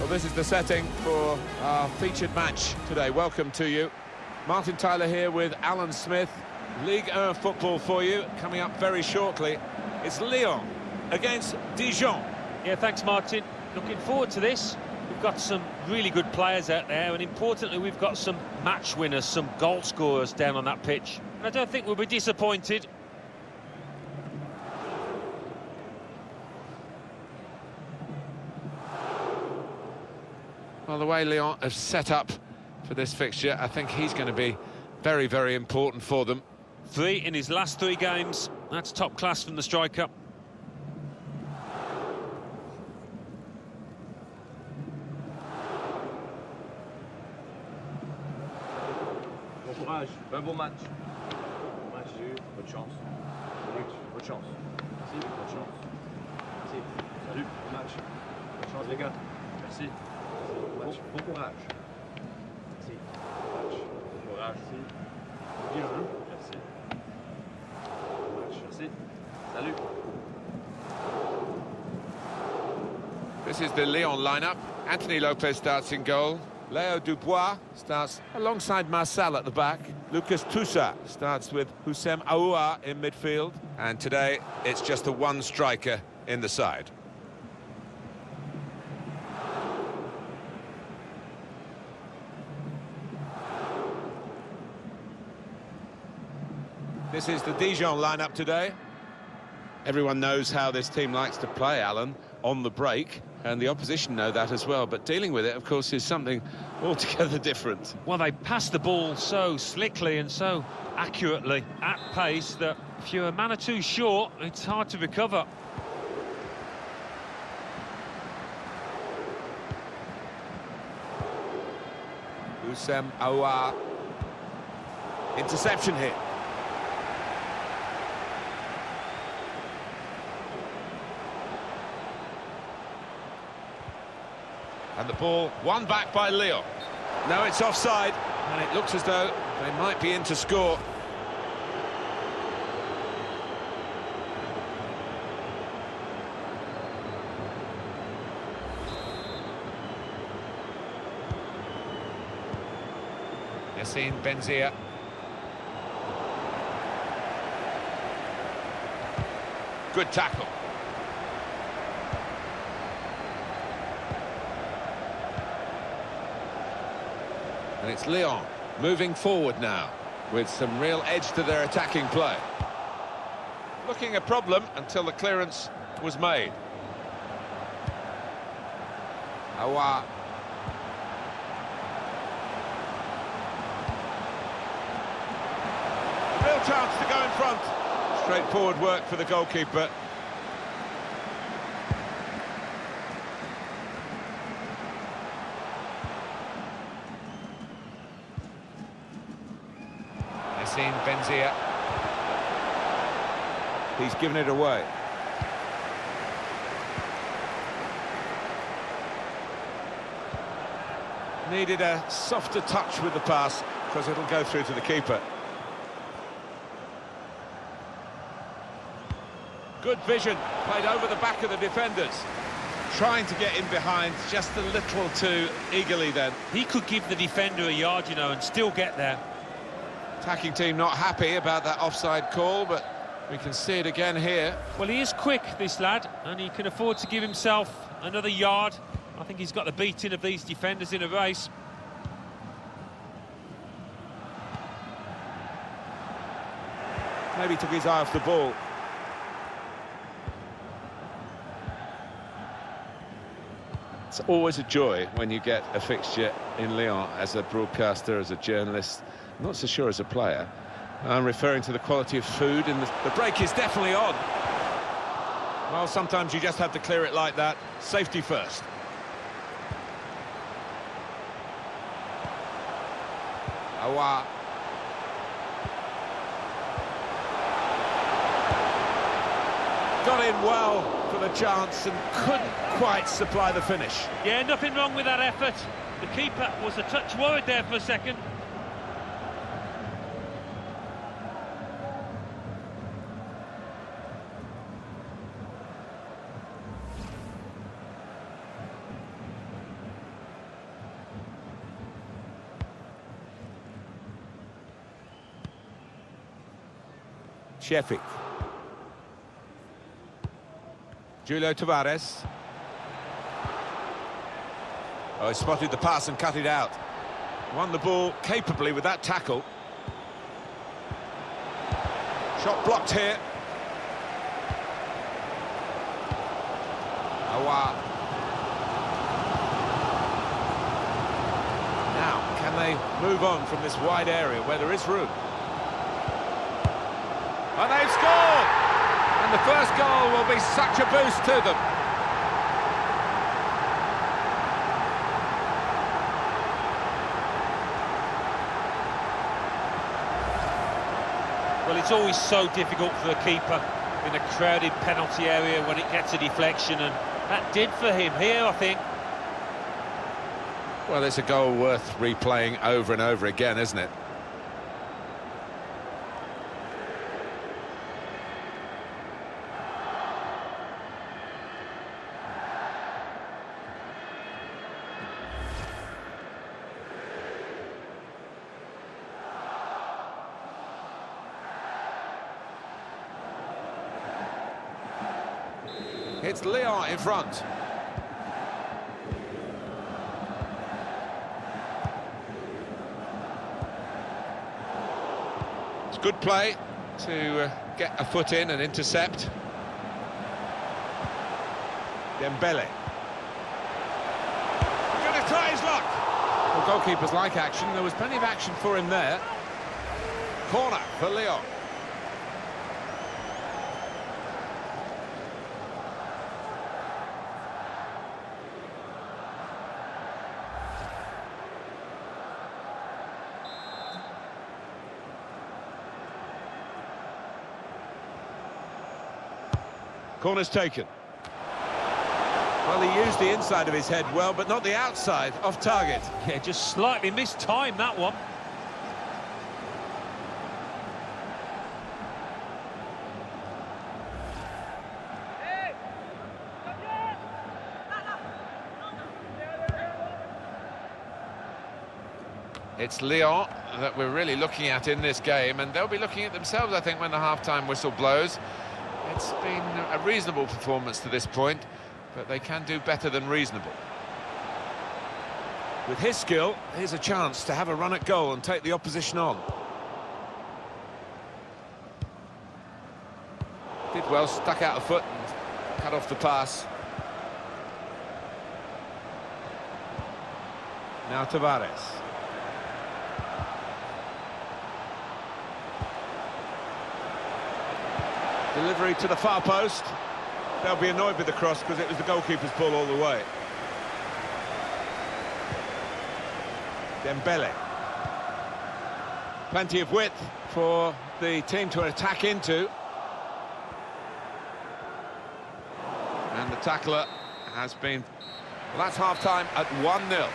Well, this is the setting for our featured match today. Welcome to you. Martin Tyler here with Alan Smith. League 1 football for you, coming up very shortly. It's Lyon against Dijon. Yeah, thanks, Martin. Looking forward to this. We've got some really good players out there, and importantly, we've got some match winners, some goal scorers down on that pitch. And I don't think we'll be disappointed. Well, the way Lyon have set up for this fixture, I think he's going to be very, very important for them. Three in his last three games. That's top class from the striker. Bon courage, un bon match. Bon match, j'ai eu. Bonne chance. Bonne chance. Merci, bonne chance. Merci. Salut, bon match. Bonne chance, les gars. Merci. Bien, hein? Merci. Bon. Merci. Salut. This is the Lyon lineup. Anthony Lopes starts in goal. Leo Dubois starts alongside Marçal at the back. Lucas Tousart starts with Houssem Aouar in midfield. And today, it's just the one striker in the side. This is the Dijon lineup today. Everyone knows how this team likes to play, Alan, on the break, and the opposition know that as well. But dealing with it, of course, is something altogether different. Well, they pass the ball so slickly and so accurately at pace that if you're a man or two short, it's hard to recover. Houssem Aouar. Interception here. The ball won back by Leo. Now it's offside, and it looks as though they might be in to score. Yassine Benzia. Good tackle. And it's Lyon moving forward now with some real edge to their attacking play. Looking a problem until the clearance was made. Aouar. Real chance to go in front. Straightforward work for the goalkeeper. Yassine Benzia. He's given it away. Needed a softer touch with the pass because it'll go through to the keeper. Good vision, played over the back of the defenders. Trying to get in behind just a little too eagerly then. He could give the defender a yard, you know, and still get there. Attacking team not happy about that offside call, but we can see it again here. Well, he is quick, this lad, and he can afford to give himself another yard. I think he's got the beating of these defenders in a race. Maybe took his eye off the ball. It's always a joy when you get a fixture in Lyon as a broadcaster, as a journalist, I'm not so sure as a player. I'm referring to the quality of food, and the, the break is definitely on. Well, sometimes you just have to clear it like that. Safety first. Aouar. Got in well for the chance and couldn't quite supply the finish. Yeah, nothing wrong with that effort. The keeper was a touch worried there for a second. Sheffield. Julio Tavares. Oh, he spotted the pass and cut it out. Won the ball capably with that tackle. Shot blocked here. Aouar. Now, can they move on from this wide area where there is room? And they've scored! And the first goal will be such a boost to them. Well, it's always so difficult for a keeper in a crowded penalty area when it gets a deflection, and that did for him here, I think. Well, it's a goal worth replaying over and over again, isn't it? It's Lyon in front. It's good play to uh, get a foot in and intercept. Dembele. Gonna try his luck. Well, goalkeepers like action. There was plenty of action for him there. Corner for Lyon. Corner's taken. Well, he used the inside of his head well, but not the outside, off target. Yeah, just slightly missed time, that one. It's Lyon that we're really looking at in this game, and they'll be looking at themselves, I think, when the half-time whistle blows. It's been a reasonable performance to this point, but they can do better than reasonable. With his skill, here's a chance to have a run at goal and take the opposition on. Did well, stuck out a foot and cut off the pass. Now Tavares. Delivery to the far post. They'll be annoyed with the cross because it was the goalkeeper's ball all the way. Dembele. Plenty of width for the team to attack into. And the tackler has been... Well, that's half-time at 1-0.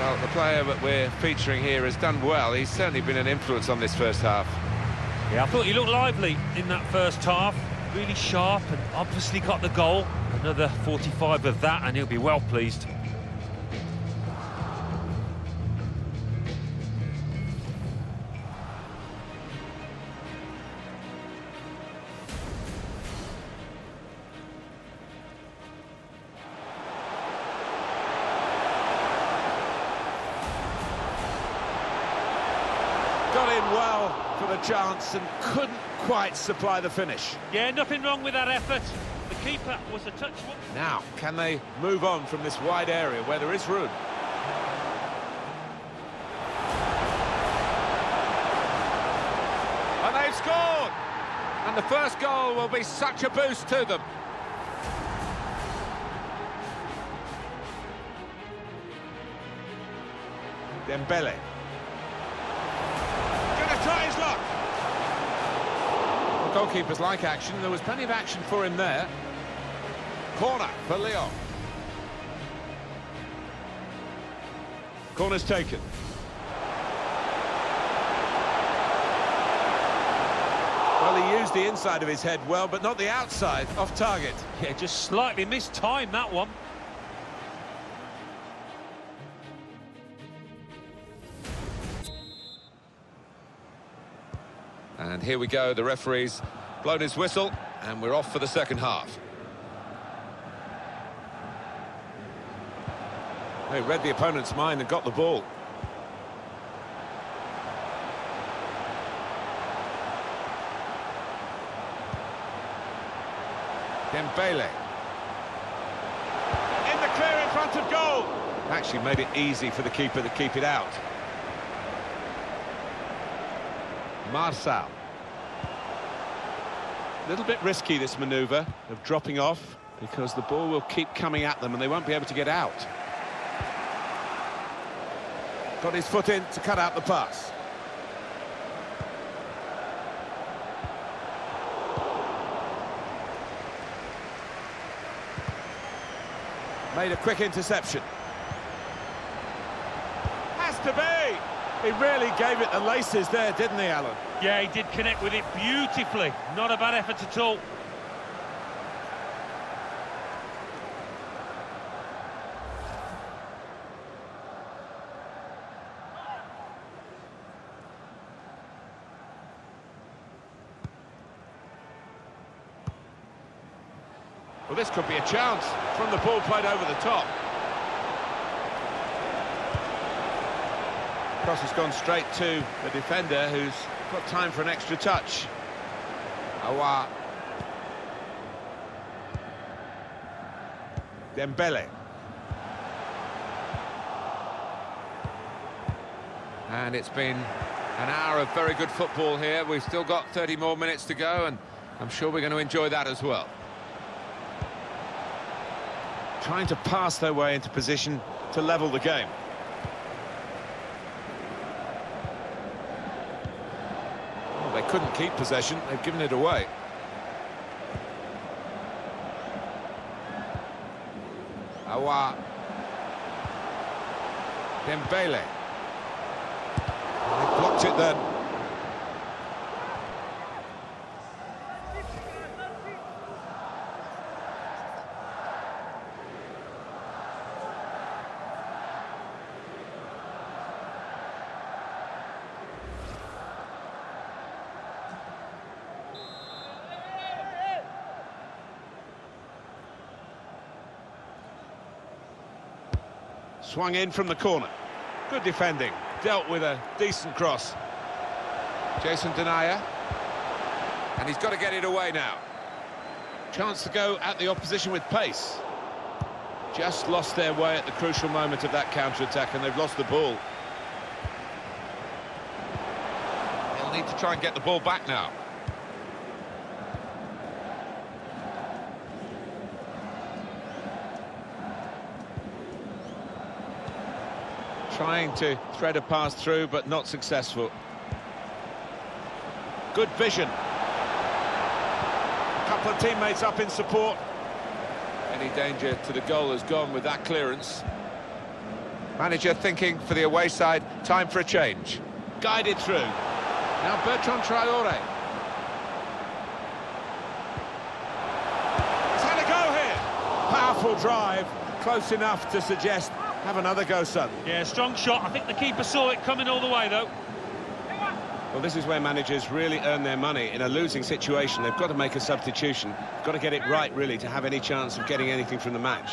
Well, the player that we're featuring here has done well. He's certainly been an influence on this first half. Yeah, I thought he looked lively in that first half. Really sharp and obviously got the goal. Another 45 of that and he'll be well pleased. Chance and couldn't quite supply the finish. Yeah, nothing wrong with that effort. The keeper was a touch... Now, can they move on from this wide area where there is room? And they've scored! And the first goal will be such a boost to them. Dembele. Goalkeepers like action. There was plenty of action for him there. Corner for Lyon. Corner's taken. Well, he used the inside of his head well, but not the outside, off target. Yeah, just slightly missed time, that one. Here we go, the referee's blown his whistle, and we're off for the second half. They read the opponent's mind and got the ball. Dembele. In the clear in front of goal. Actually made it easy for the keeper to keep it out. Marçal. A little bit risky, this manoeuvre of dropping off, because the ball will keep coming at them and they won't be able to get out. Got his foot in to cut out the pass. Made a quick interception. Has to be! He really gave it the laces there, didn't he, Alan? Yeah, he did connect with it beautifully. Not a bad effort at all. Well, this could be a chance from the ball played over the top. Cross has gone straight to the defender who's got time for an extra touch. Aouar. Dembele. And it's been an hour of very good football here. We've still got 30 more minutes to go, and I'm sure we're going to enjoy that as well. Trying to pass their way into position to level the game. Well, they couldn't keep possession, they've given it away. Aouar. Dembele. They blocked it then. Swung in from the corner. Good defending. Dealt with a decent cross. Jason Denayer. And he's got to get it away now. Chance to go at the opposition with pace. Just lost their way at the crucial moment of that counter-attack and they've lost the ball. They'll need to try and get the ball back now. Trying to thread a pass through, but not successful. Good vision. A couple of teammates up in support. Any danger to the goal has gone with that clearance. Manager thinking for the away side, time for a change. Guided through. Now Bertrand Traore. Go here. Powerful drive, close enough to suggest have another go, son. Yeah, strong shot. I think the keeper saw it coming all the way, though. Well, this is where managers really earn their money. In a losing situation, they've got to make a substitution. Got to get it right, really, to have any chance of getting anything from the match.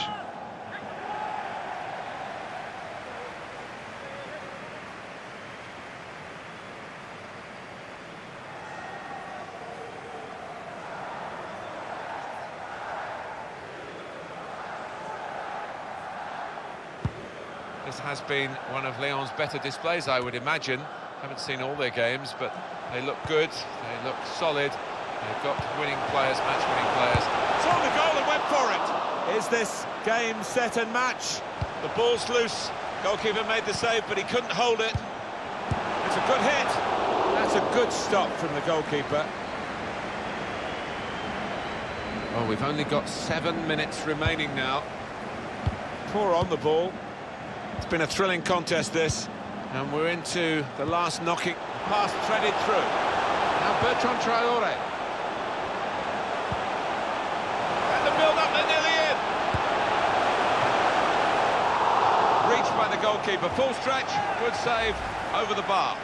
This has been one of Lyon's better displays, I would imagine. Haven't seen all their games, but they look good, they look solid. They've got winning players, match-winning players. Saw the goal and went for it. Is this game set and match? The ball's loose. Goalkeeper made the save, but he couldn't hold it. It's a good hit. That's a good stop from the goalkeeper. Oh, we've only got seven minutes remaining now. Poor on the ball. It's been a thrilling contest, this. And we're into the last knocking. Pass threaded through. Now Bertrand Traore. And the build-up, they're nearly in. Reached by the goalkeeper. Full stretch, good save, over the bar.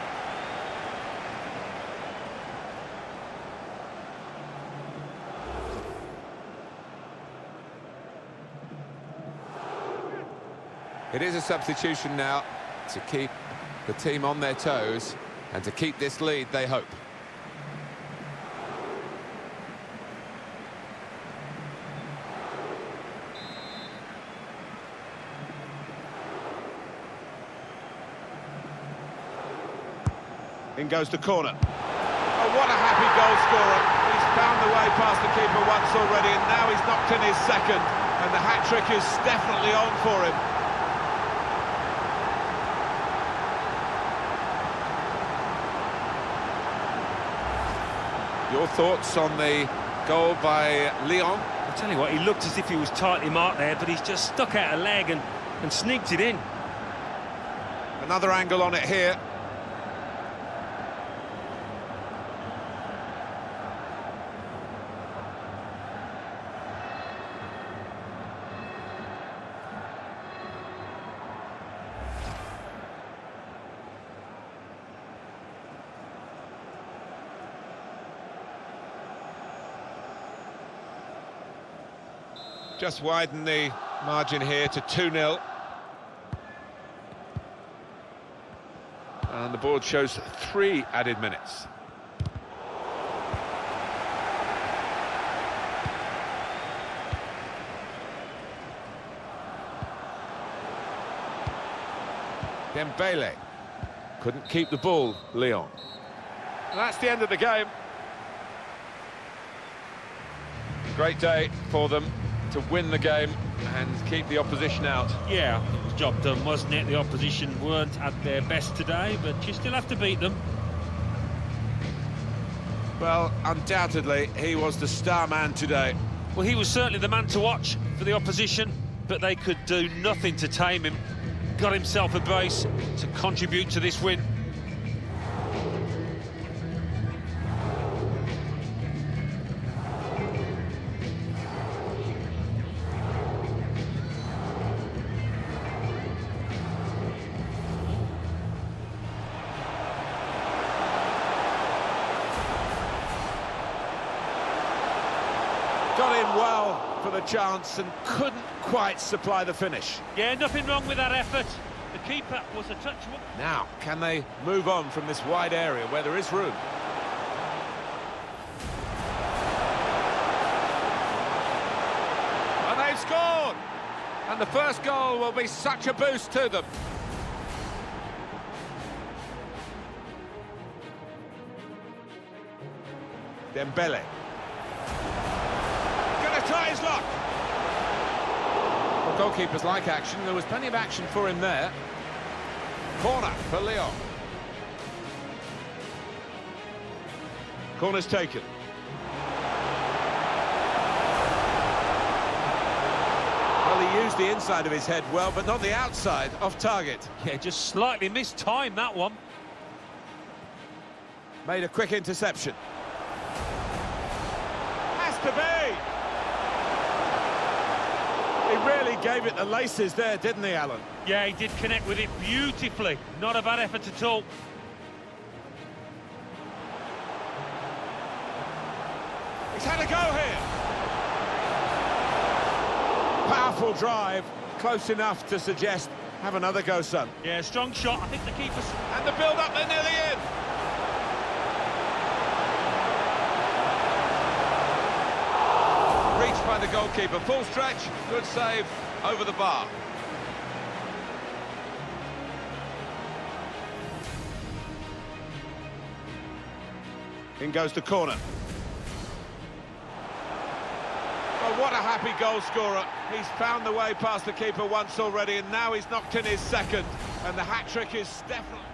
It is a substitution now to keep the team on their toes and to keep this lead, they hope. In goes the corner. Oh, what a happy goal scorer. He's found the way past the keeper once already, and now he's knocked in his second, and the hat-trick is definitely on for him. Your thoughts on the goal by Leon? I'll tell you what, he looked as if he was tightly marked there, but he's just stuck out a leg and, and sneaked it in. Another angle on it here. Just widen the margin here to 2-0. And the board shows three added minutes. Dembele couldn't keep the ball, Leon. And that's the end of the game. Great day for them to win the game and keep the opposition out. Yeah, it was job done, wasn't it? The opposition weren't at their best today, but you still have to beat them. Well, undoubtedly, he was the star man today. Well, he was certainly the man to watch for the opposition, but they could do nothing to tame him. Got himself a brace to contribute to this win. Chance and couldn't quite supply the finish. Yeah, nothing wrong with that effort. The keeper was a touch... Now, can they move on from this wide area where there is room? And they've scored! And the first goal will be such a boost to them. Dembele. Try his luck. Well, goalkeepers like action. There was plenty of action for him there. Corner for Lyon. Corner's taken. Well, he used the inside of his head well, but not the outside, off target. Yeah, just slightly missed time, that one. Made a quick interception. Has to be! He really gave it the laces there, didn't he, Alan? Yeah, he did connect with it beautifully. Not a bad effort at all. He's had a go here. Powerful drive, close enough to suggest have another go, son. Yeah, strong shot. I think the keeper's... And the build-up, they're nearly in. Reached by the goalkeeper, full stretch, good save over the bar. In goes the corner. Well, what a happy goal scorer. He's found the way past the keeper once already, and now he's knocked in his second. And the hat-trick is definitely...